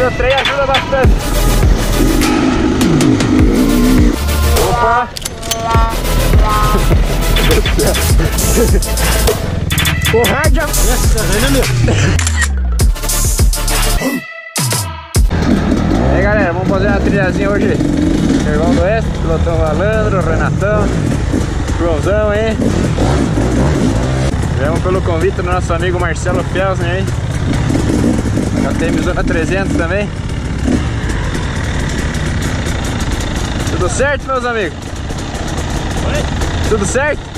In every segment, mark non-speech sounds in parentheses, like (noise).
O trem ajuda bastante. Opa! (laughs) O rádio... E aí galera, vamos fazer uma trilhazinha hoje. Irmão do Oeste, pilotão Valandro, Renatão, Joãozão aí. Viemos pelo convite do nosso amigo Marcelo Felsner aí. KTM Zona 300 também. Tudo certo, meus amigos? Oi? Tudo certo?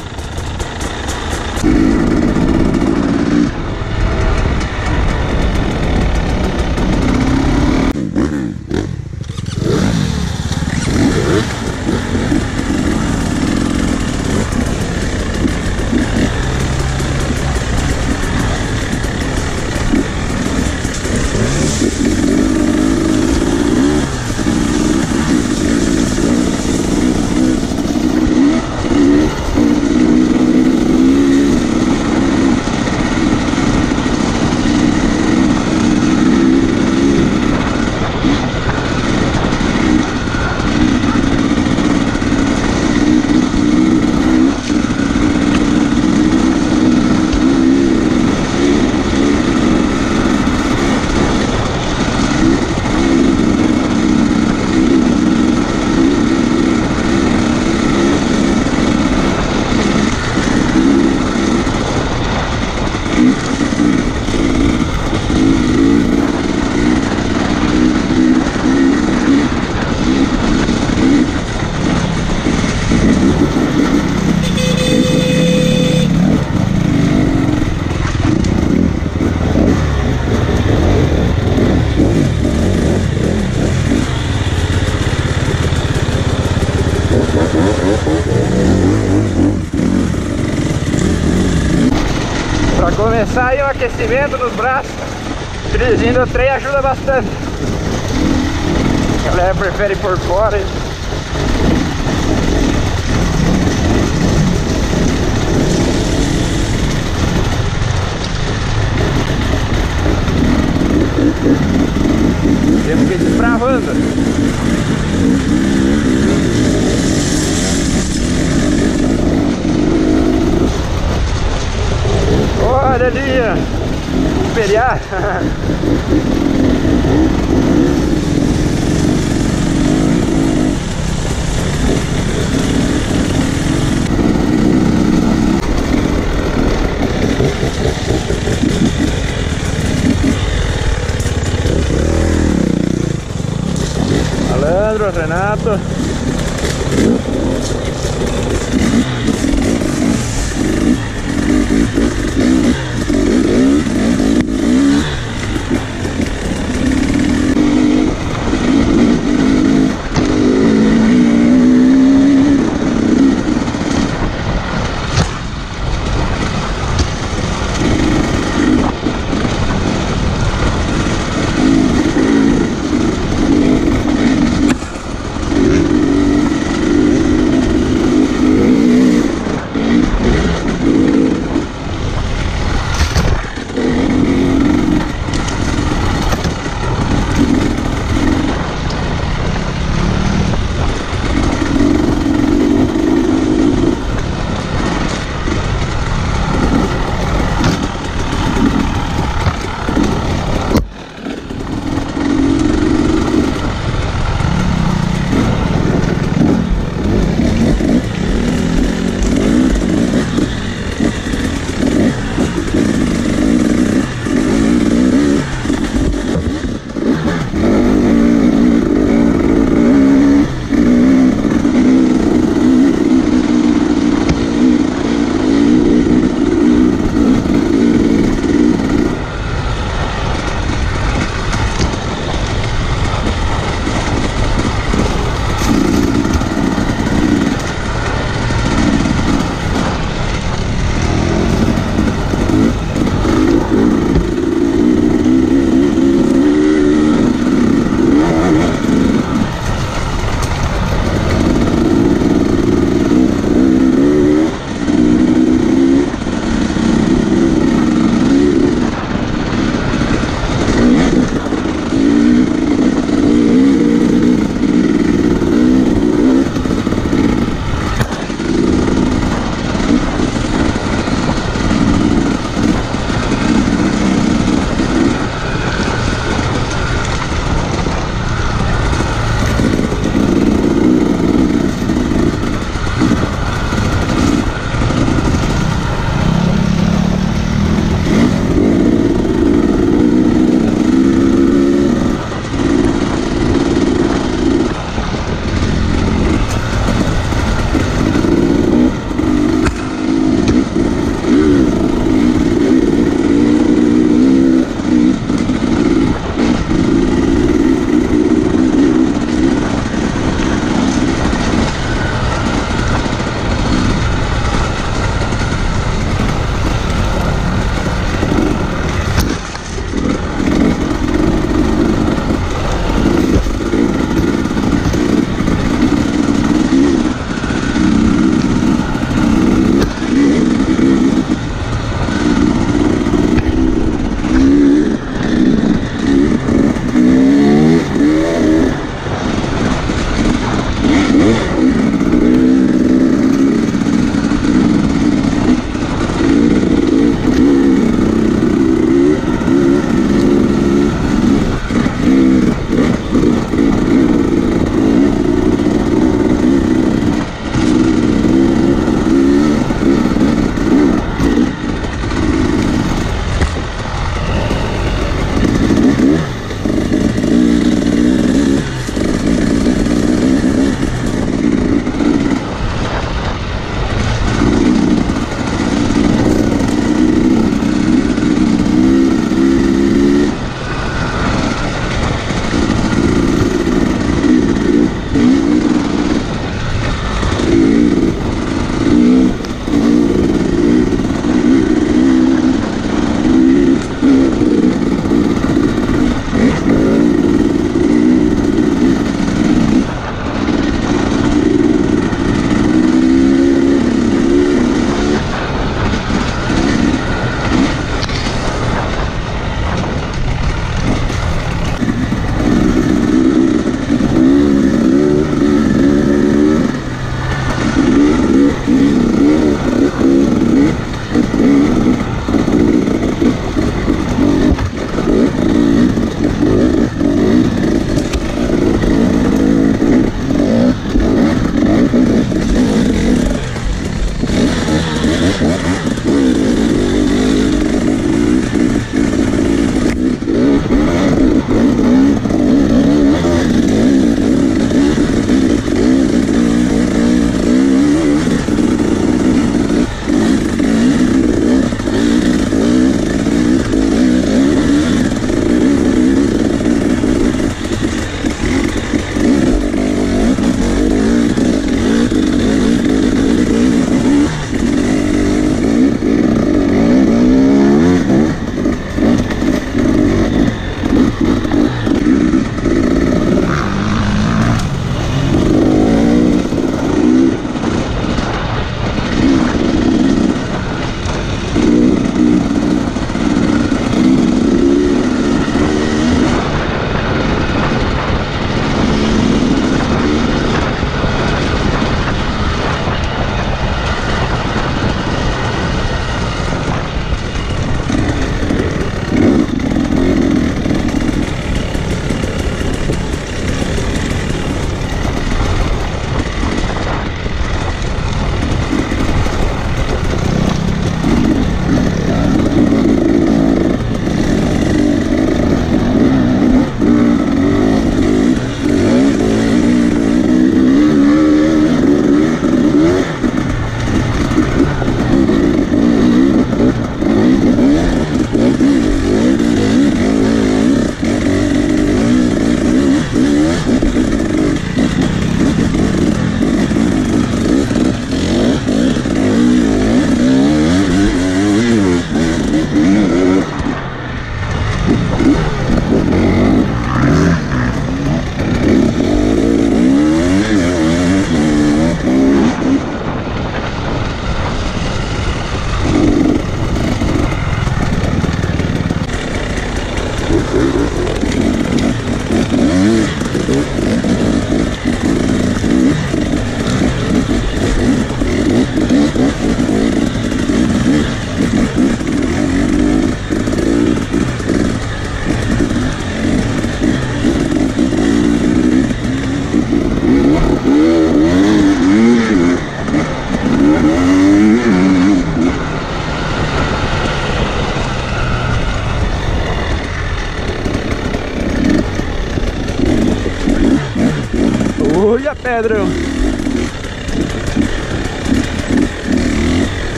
Pra começar aí o aquecimento nos braços, dirigindo o trem ajuda bastante. A galera prefere por fora. hein? Temos que ir desbravando. Olha ali, Imperial. Malandro, Renato.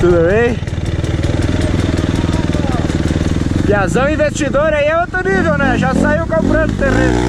Tudo bem? Piazão investidor aí é outro nível, né? Já saiu comprando terreno.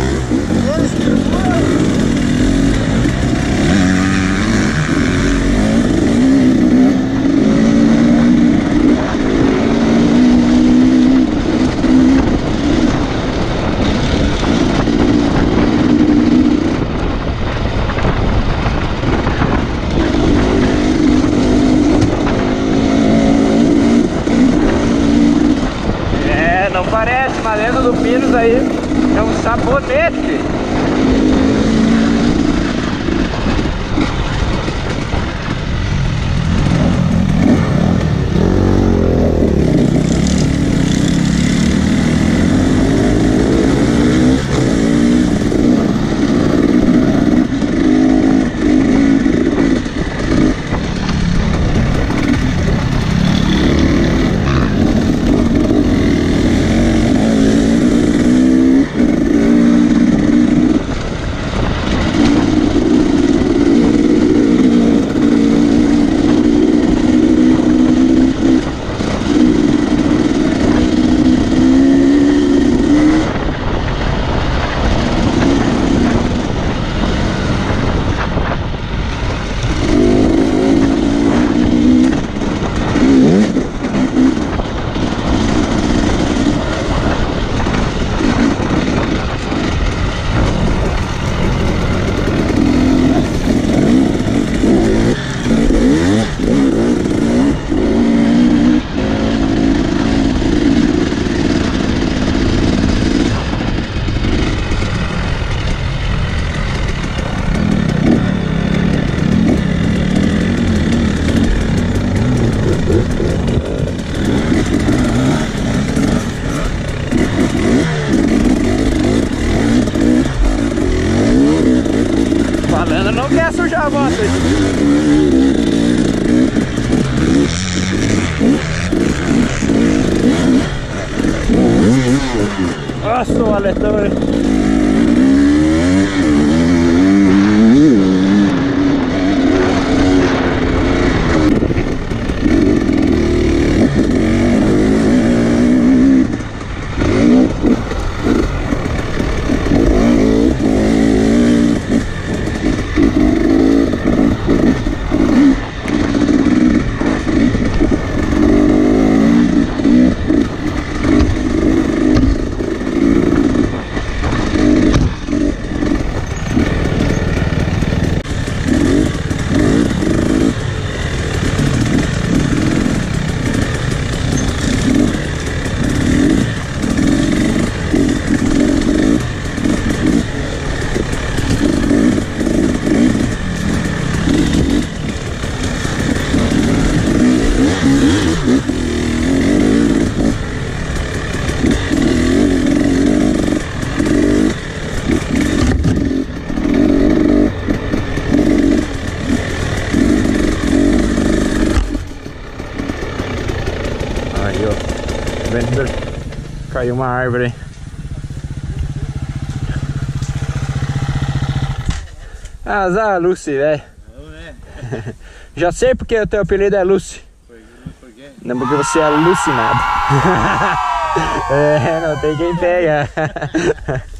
Caiu uma árvore aí. Azar, Lucy, velho. Já sei porque o teu apelido é Lucy. Por quê? Não porque você é alucinado. (laughs) (laughs) é, não tem quem pega. (laughs)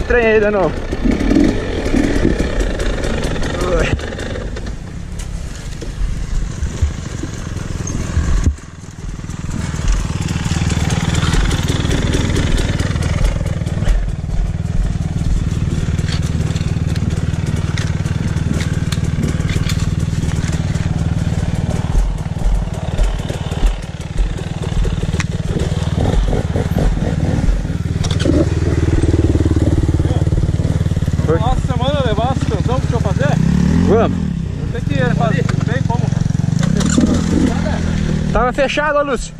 trem ainda não. Pegar um trilho de trem aí de novo. Tava fechado, Lúcio.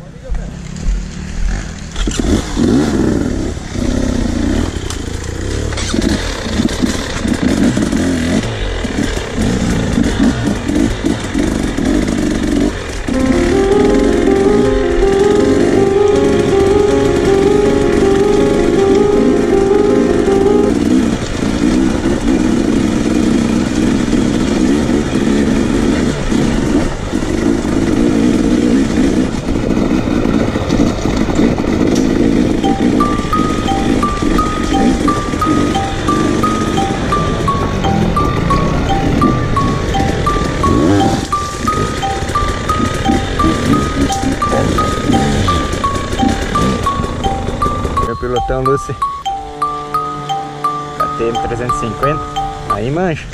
50, aí mancha.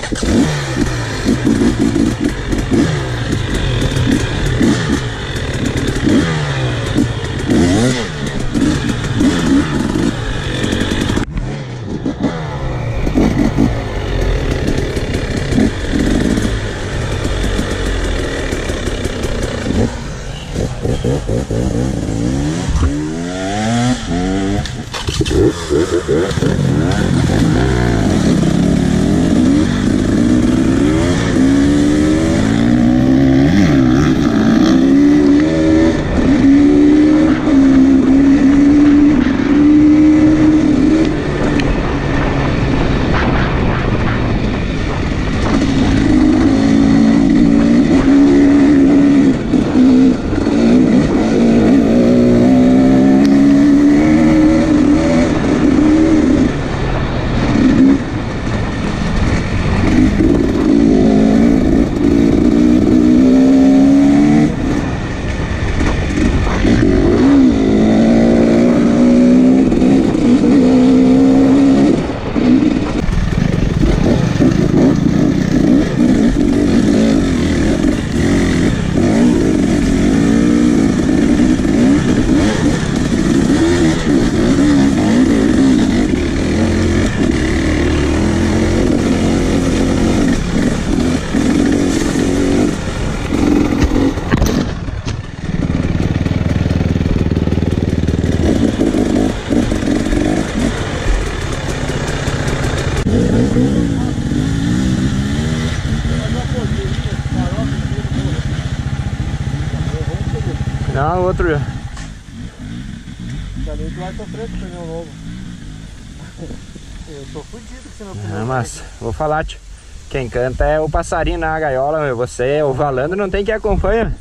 Quem canta é o passarinho na gaiola, meu. Você, o Valandro, não tem que acompanhar.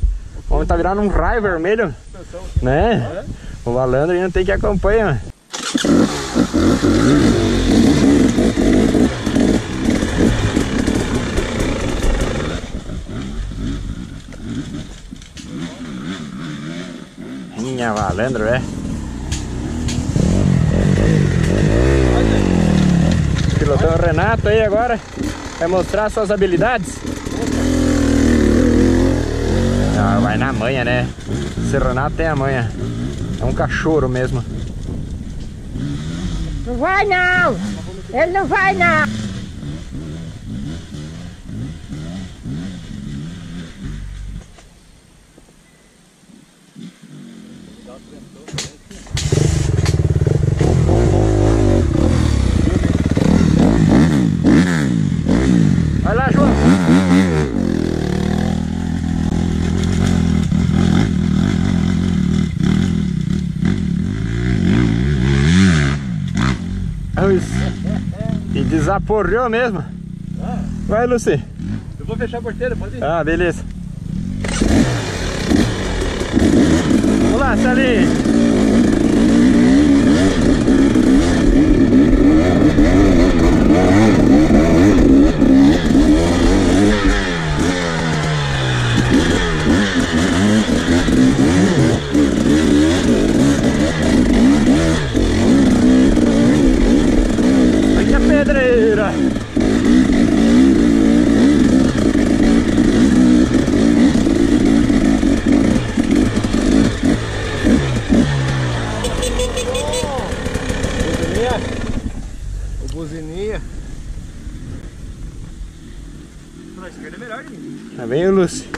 O homem tá virando um raio vermelho. Né? O Valandro não tem que acompanhar. Minha Valandro, é? Pilotão Renato aí agora vai mostrar suas habilidades. Ah, vai na manha, né? Esse tem a manha. É um cachorro mesmo. Não vai não! Ele não vai não! Vai lá, João. E desaporreou mesmo. Vai, Luci. Eu vou fechar a porteira, pode ir? Ah, beleza. Vamos lá. Aqui é pedreira. O buzininha. Pra esquerda é melhor de mim. Tá bem, Lúcio?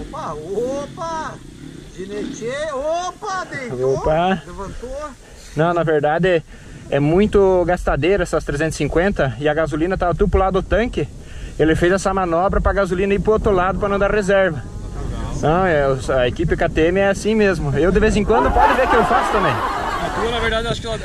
Opa, opa! Ginetê, opa, deitou. Opa. Levantou. Não, na verdade é, muito gastadeira essas 350 e a gasolina tava tudo pro lado do tanque. Ele fez essa manobra pra gasolina ir pro outro lado pra não dar reserva. Não, é, a equipe KTM é assim mesmo. Eu de vez em quando pode ver que eu faço também. A tua, na verdade, acho que ela.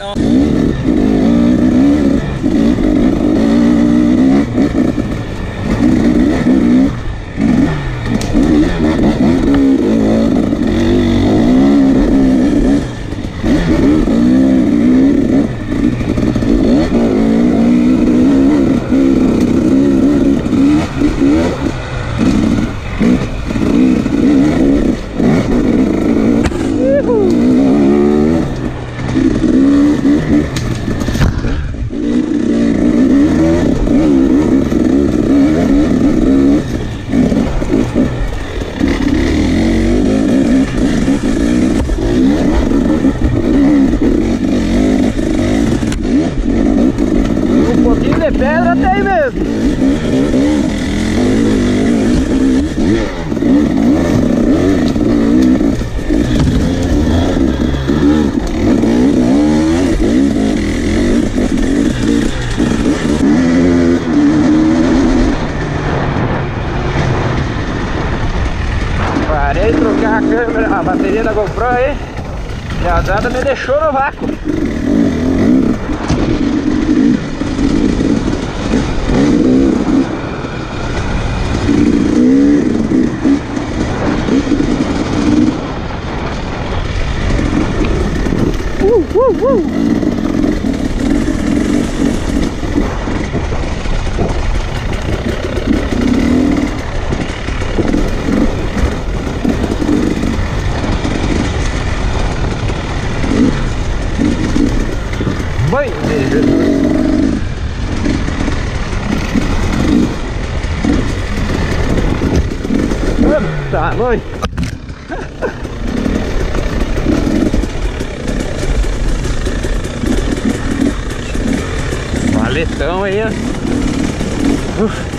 Tá, mãe. Valetão aí, ó. Uf.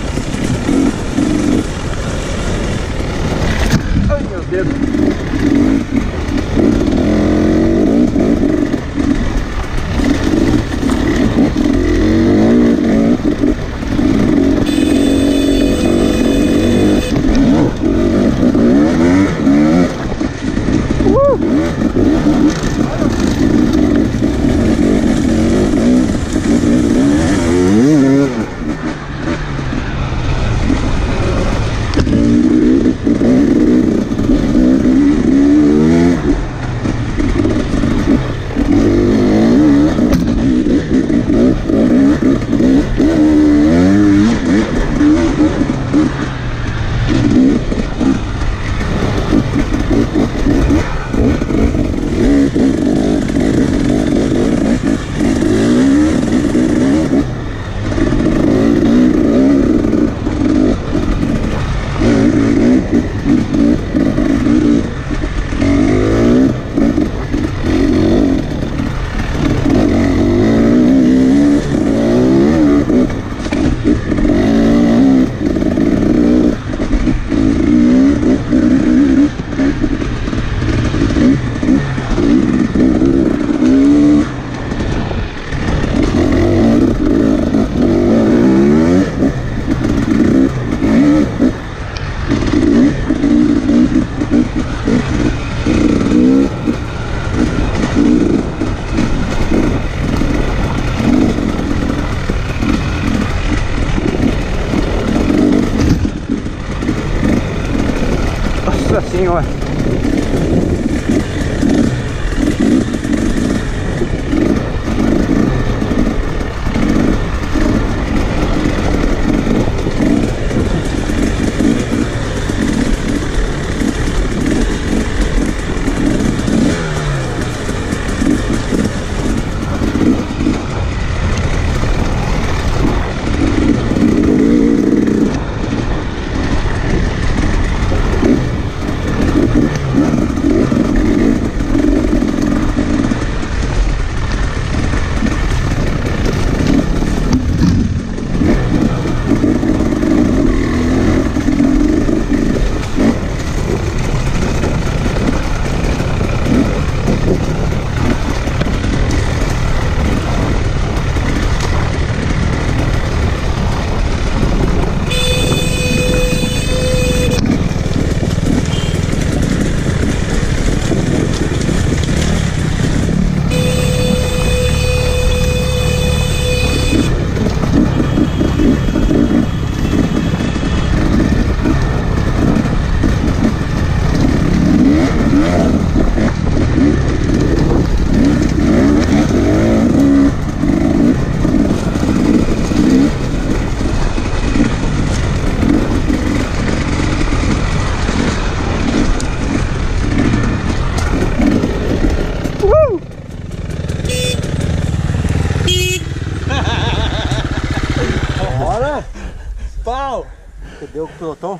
Pau! Entendeu o pelotão?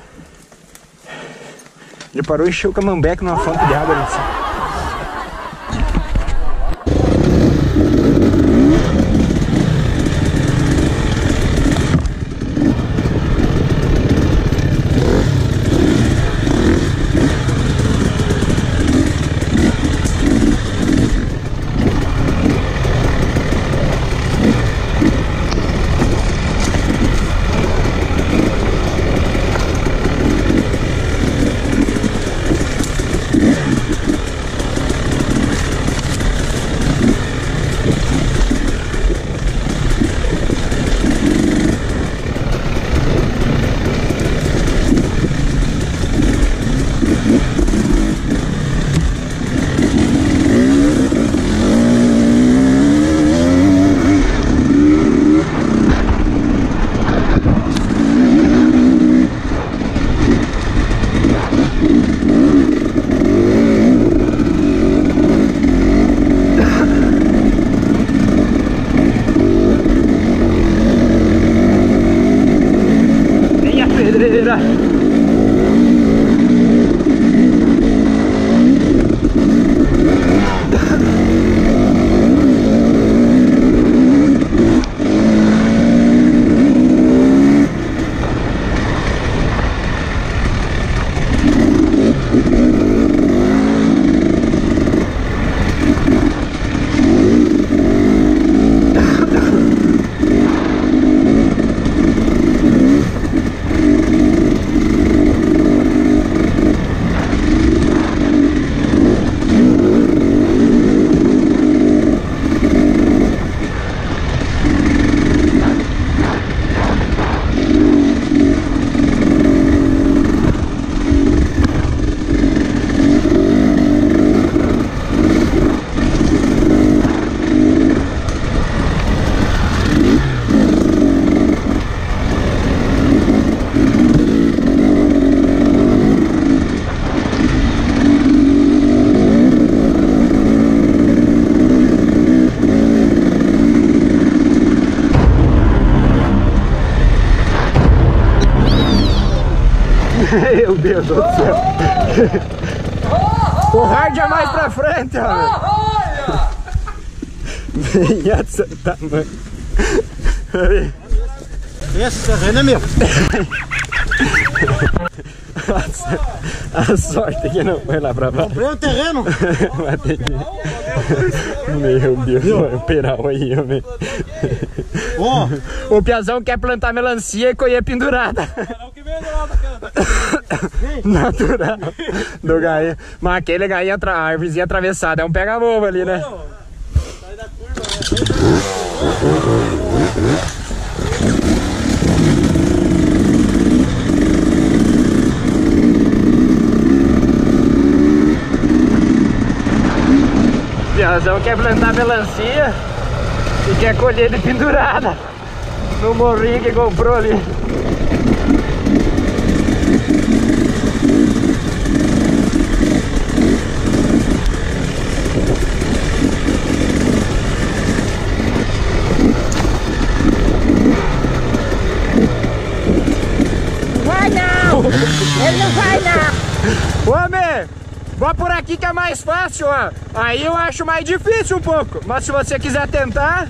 Ele parou e encheu o camambeque numa fonte de água ali Deus do céu! O hard é mais pra frente, olha! Vem essa tamanho! Esse terreno é meu. A sorte é que não foi lá pra baixo. Comprei o terreno. Meu Deus, olha o peral aí, homem. Ó, O Piazão quer plantar melancia e colher pendurada. Não que vem lá daquela. (laughs) Natural. Do galinha. Mas aquele galinha, a árvorezinha atravessada, é um pega-bobo ali, né? Sai da curva, né? Piazão quer plantar melancia e quer colher de pendurada. No morrinho que comprou ali. Vai não! Ele não vai não! Homem, vá por aqui que é mais fácil, ó. Aí eu acho mais difícil um pouco. Mas se você quiser tentar.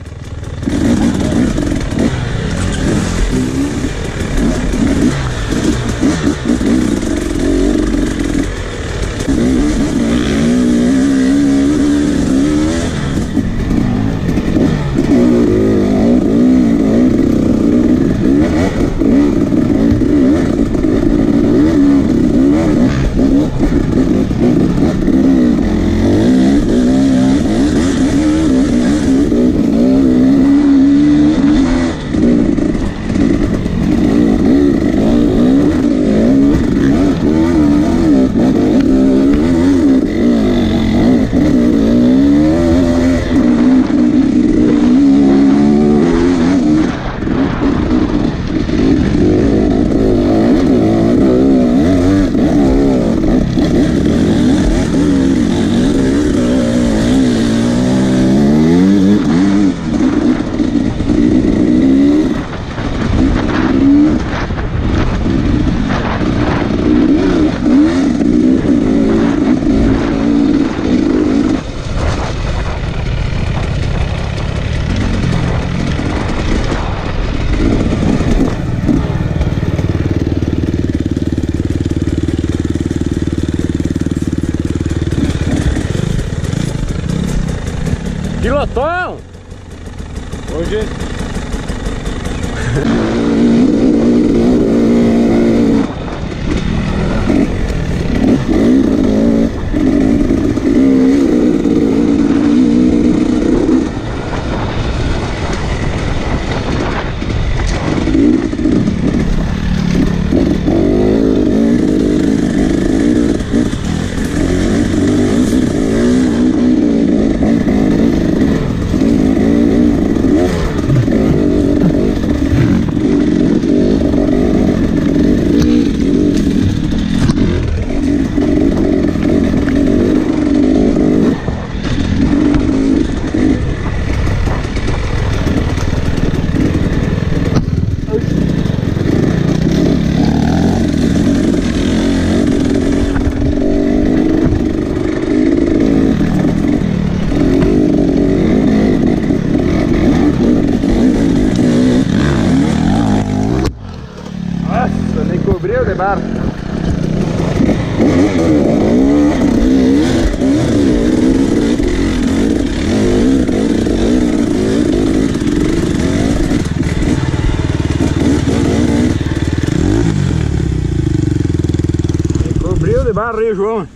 Barro aí, João.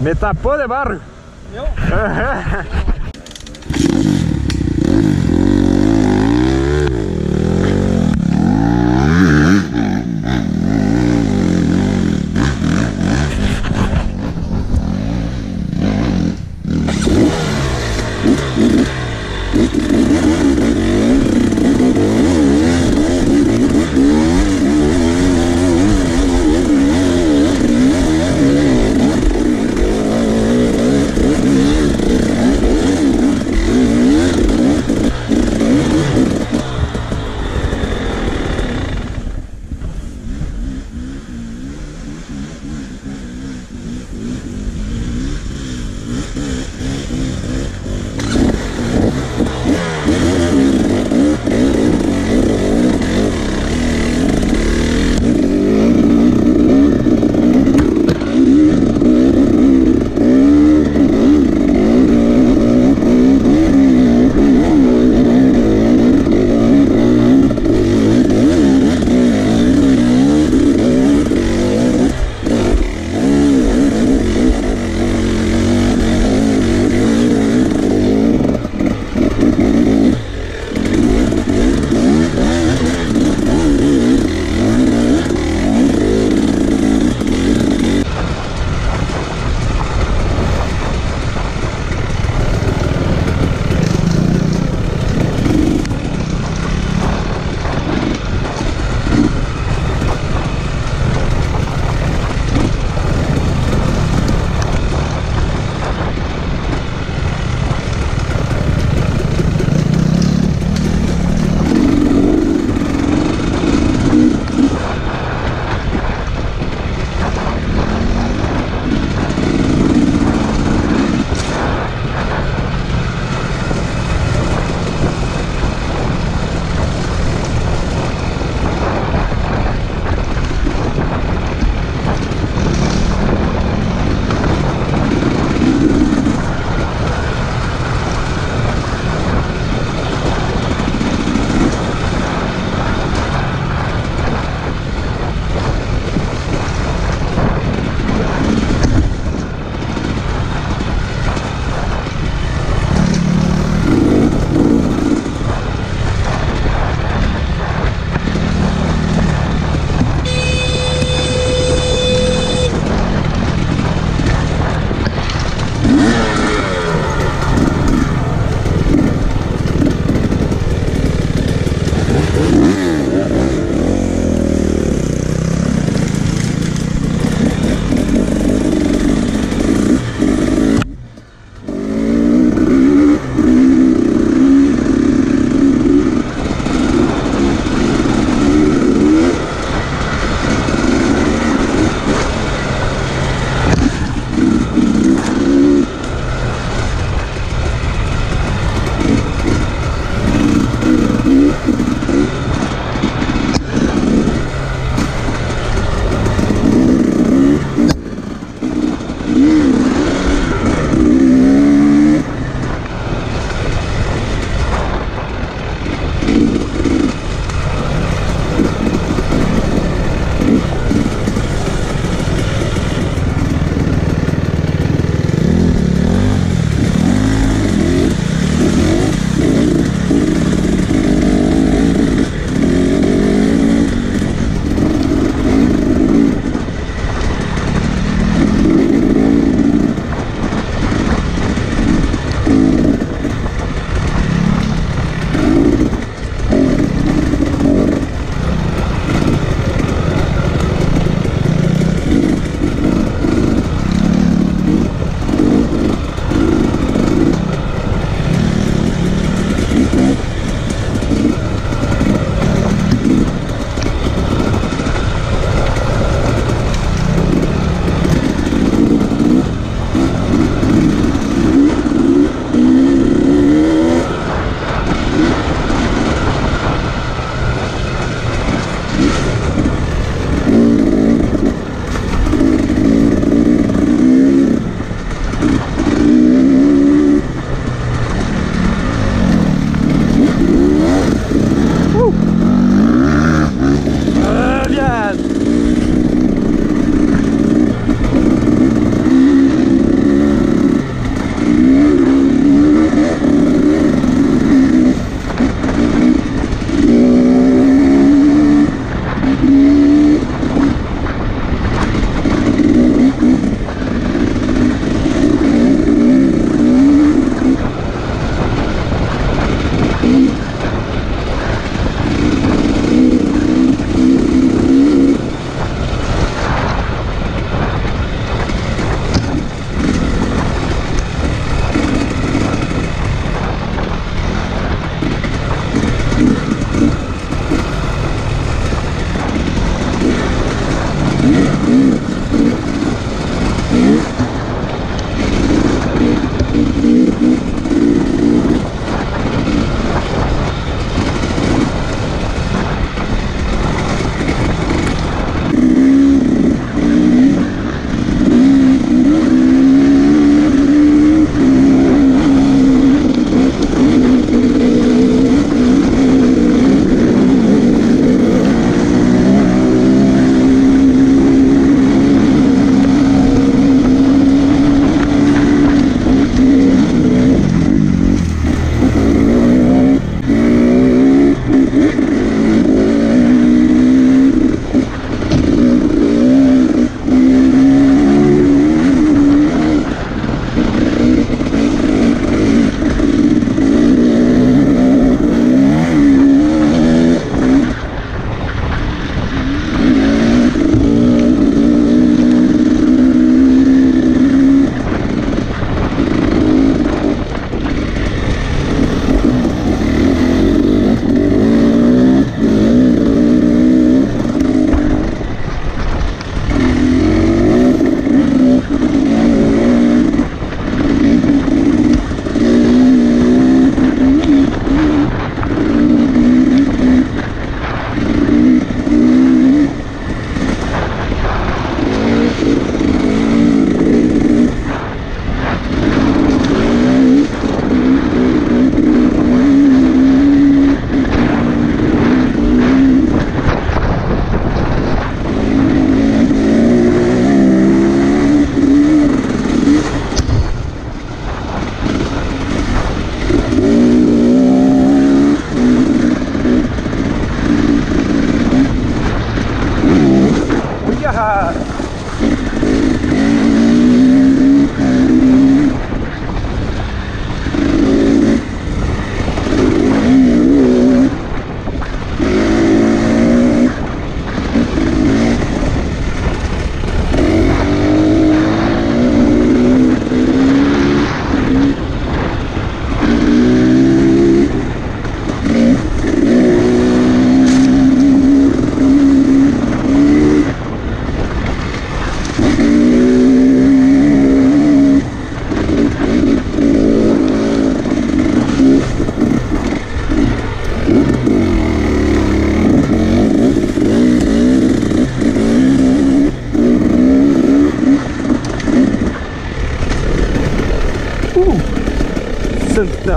Me tapou de barro. Eu?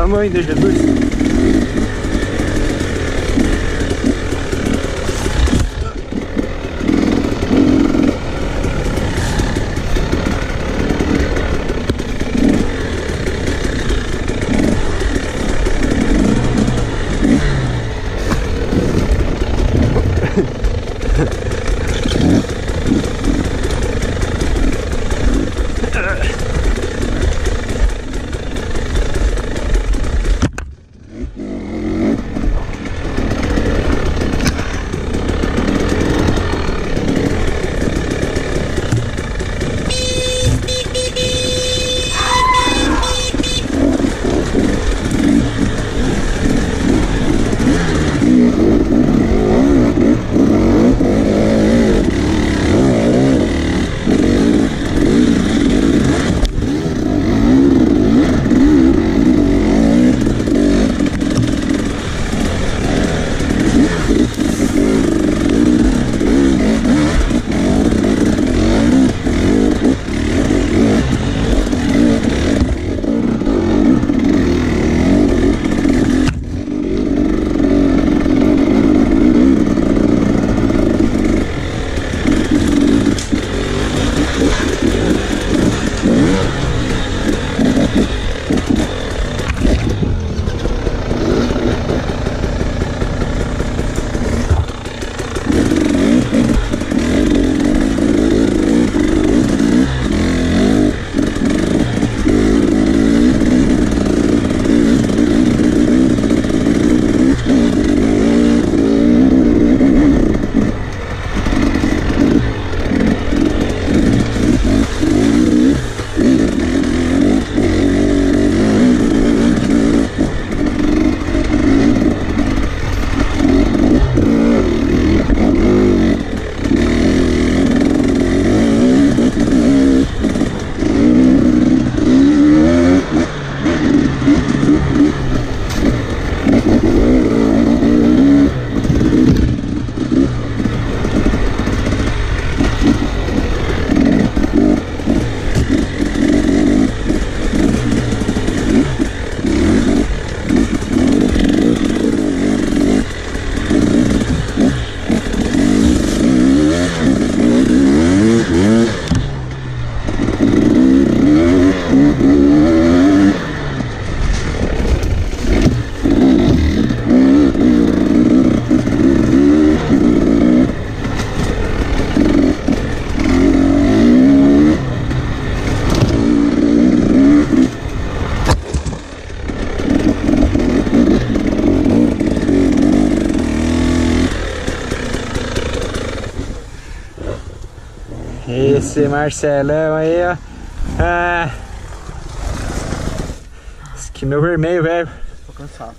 Tamanho de Jesus. Esse Marcelão aí, ó. Ah. Que meu vermelho, velho. Tô cansado.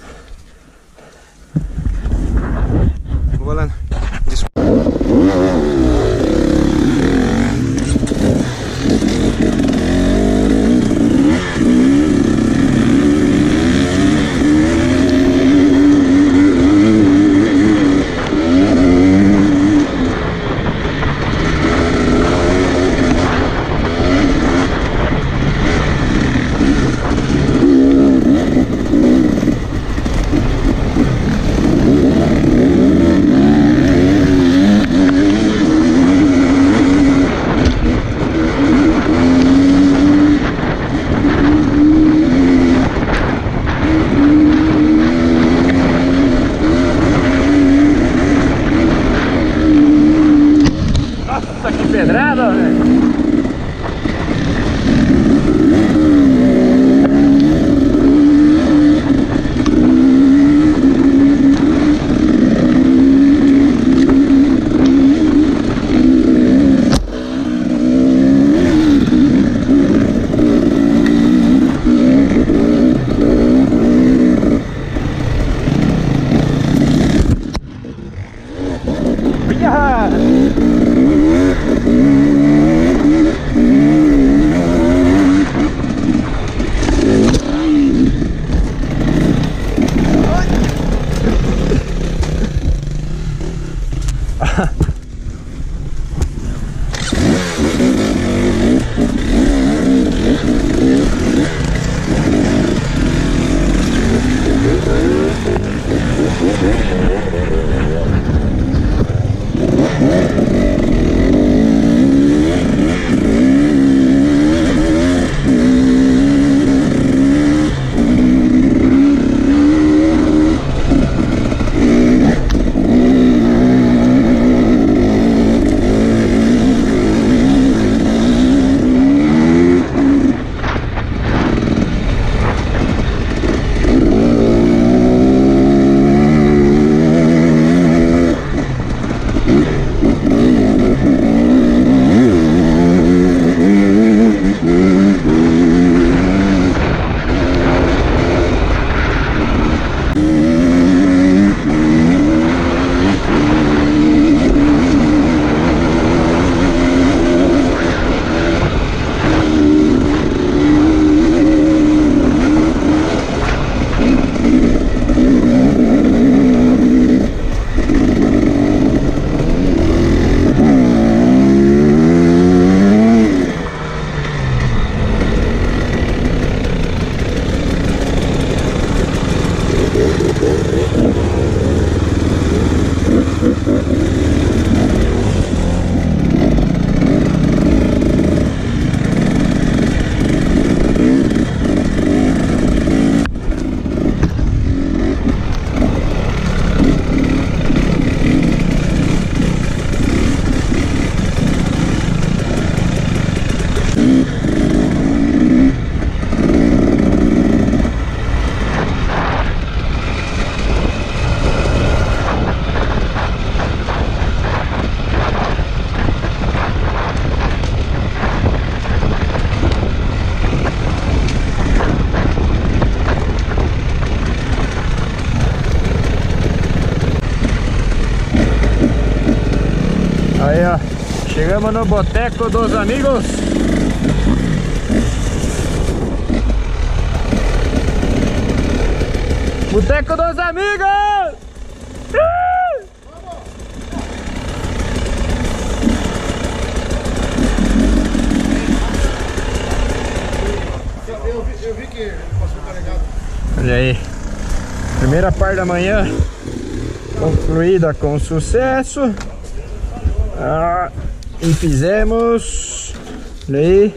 Chegamos no Boteco dos Amigos. Boteco dos Amigos! Eu vi que passou carregado. Olha aí. Primeira parte da manhã concluída com sucesso. Ah, e fizemos olha aí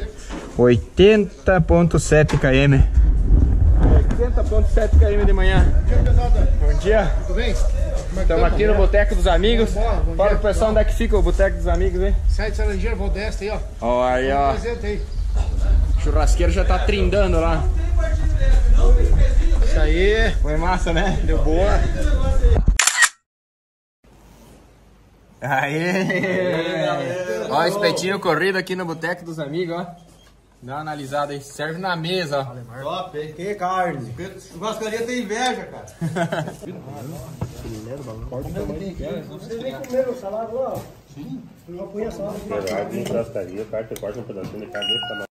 80.7 km. 80.7 km de manhã. Bom dia. Tudo bem? Estamos aqui no Boteco dos Amigos. Fala pro pessoal onde é que fica o Boteco dos Amigos, hein? Sai de Saranjeiro, vou desta aí, ó. Ó, aí, ó. O churrasqueiro já tá trindando lá. Isso aí. Foi massa, né? Deu boa. Aê! Ó, espetinho corrido aqui no Boteco dos Amigos, ó. Dá uma analisada aí. Serve na mesa, ó. Top, hein? Que carne. Churrascaria tem inveja, cara. Vocês nem comeram o salado lá? Sim. Eu não conheço a salada. Gerardo em churrascaria, corta, corta um pedacinho de carne desse tamanho.